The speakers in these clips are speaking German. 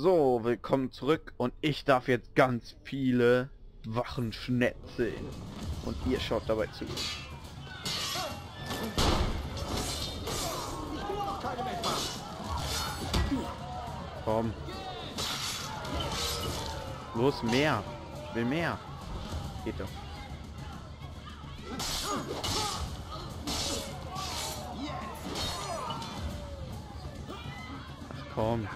So, willkommen zurück und ich darf jetzt ganz viele Wachen schnetzeln. Und ihr schaut dabei zu. Komm. Los, mehr. Ich will mehr. Geht doch. Ach komm.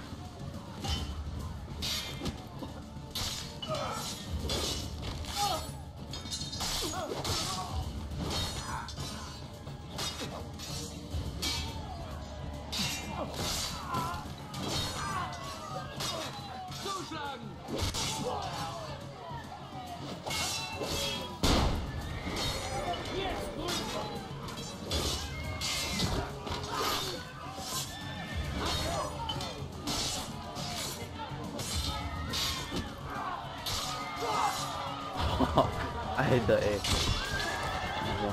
Alter, ey. So.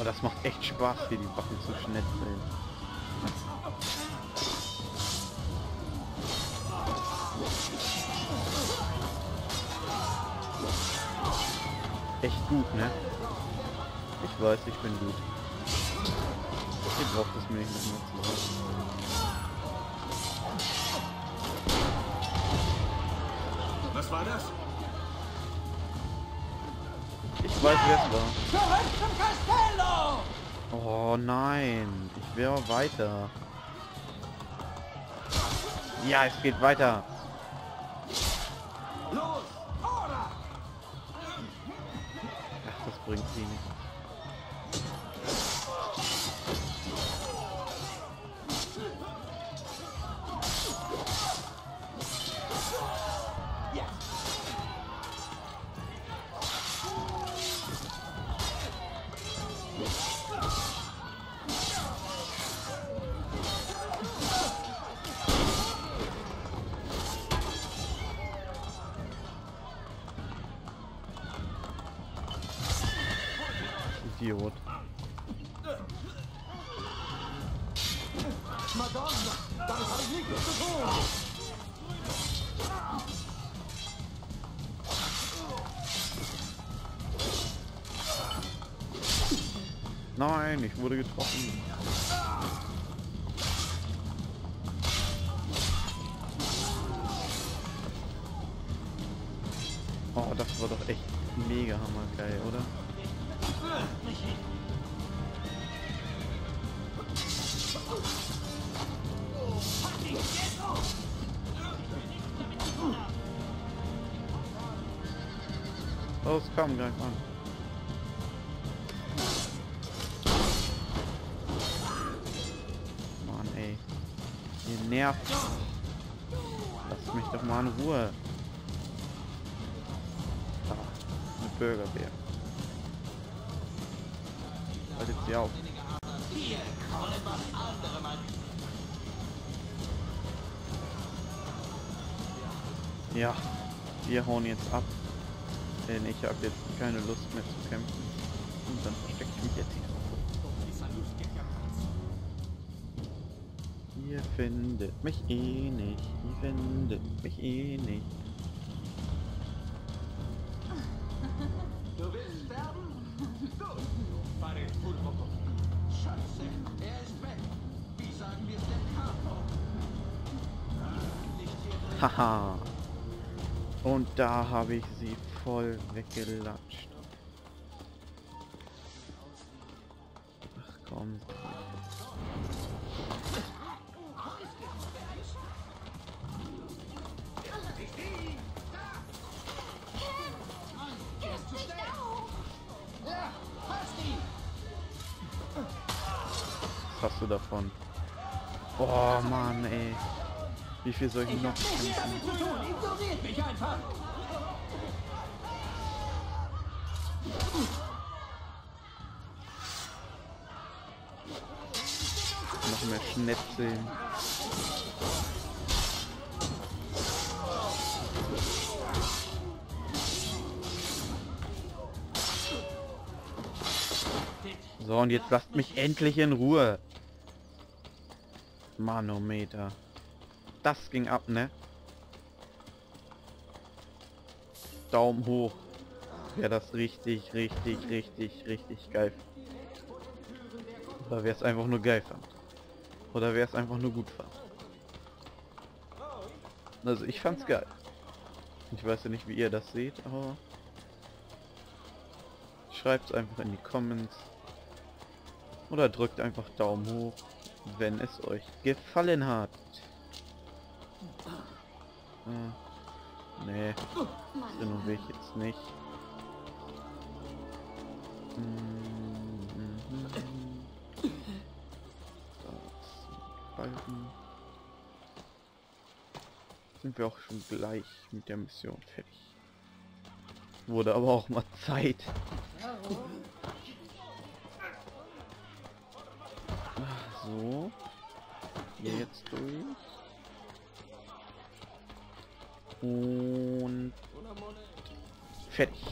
Oh, das macht echt Spaß, hier die Waffen zu schnetzeln. Echt gut, ne? Ich weiß, ich bin gut. Ihr braucht es mir nicht mehr zu sagen. Was war das? Ich weiß, wer es war. Zurück zum Castello! Oh nein, ich will weiter. Ja, es geht weiter. Los! Ach, das bringt sie nicht. Idiot. Nein, ich wurde getroffen. Oh, das war doch echt mega hammergeil, oder? Los, komm, greif an. Mann, ey. Ihr nervt. Lass mich doch mal in Ruhe. Da, eine Bürgerbär. Auf. Ja, wir hauen jetzt ab. Denn ich habe jetzt keine Lust mehr zu kämpfen. Und dann verstecke ich mich jetzt hier. Ihr findet mich eh nicht. Ihr findet mich eh nicht. Scheiße, er ist weg. Wie sagen wir es dem Capo? Haha. Und da habe ich sie voll weggelatscht. Ach komm. Hast du davon? Oh Mann, ey. Wie viel soll ich Ich noch kämpfen? damit zu tun! Ignoriert mich einfach! Noch mehr Schnetzeln. So, und jetzt lasst mich endlich in Ruhe. Manometer. Das ging ab, ne? Daumen hoch. Wer das richtig, richtig, richtig, richtig geil. Oder wer es einfach nur geil fand. Oder wer es einfach nur gut fand. Also ich fand's geil. Ich weiß ja nicht, wie ihr das seht, aber schreibt einfach in die Comments oder drückt einfach Daumen hoch, wenn es euch gefallen hat. Äh, nee, das will ich jetzt nicht. Mhm. Sind wir auch schon gleich mit der Mission fertig. Wurde aber auch mal Zeit. So. Hier jetzt durch. Und fertig.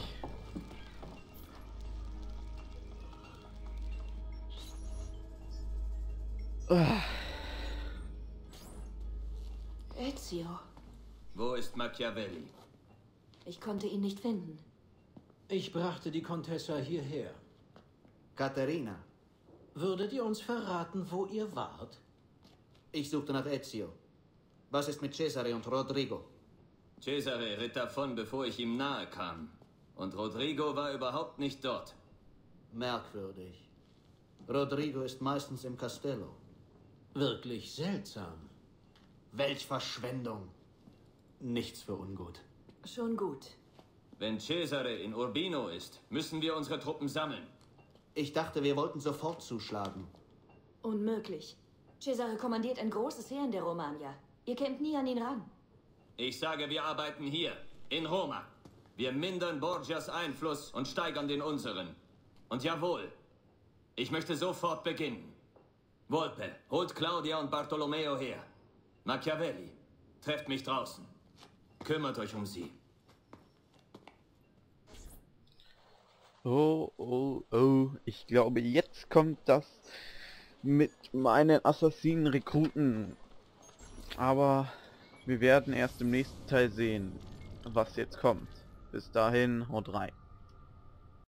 Ezio, Wo ist Machiavelli? ich konnte ihn nicht finden. Ich brachte die Contessa hierher. Katharina, Würdet ihr uns verraten, wo ihr wart? ich suchte nach Ezio. Was ist mit Cesare und Rodrigo? Cesare ritt davon, bevor ich ihm nahe kam. Und Rodrigo war überhaupt nicht dort. Merkwürdig. Rodrigo ist meistens im Castello. Wirklich seltsam. Welch Verschwendung. Nichts für ungut. Schon gut. Wenn Cesare in Urbino ist, müssen wir unsere Truppen sammeln. Ich dachte, wir wollten sofort zuschlagen. Unmöglich. Cesare kommandiert ein großes Heer in der Romagna. Ihr kämpft nie an ihn ran. Ich sage, wir arbeiten hier, in Roma. Wir mindern Borgias Einfluss und steigern den unseren. Und jawohl, ich möchte sofort beginnen. Volpe, holt Claudia und Bartolomeo her. Machiavelli, trefft mich draußen. Kümmert euch um sie. Oh, oh, oh. Ich glaube, jetzt kommt das mit meinen Assassinen-Rekruten. Aber wir werden erst im nächsten Teil sehen, was jetzt kommt. Bis dahin, haut rein.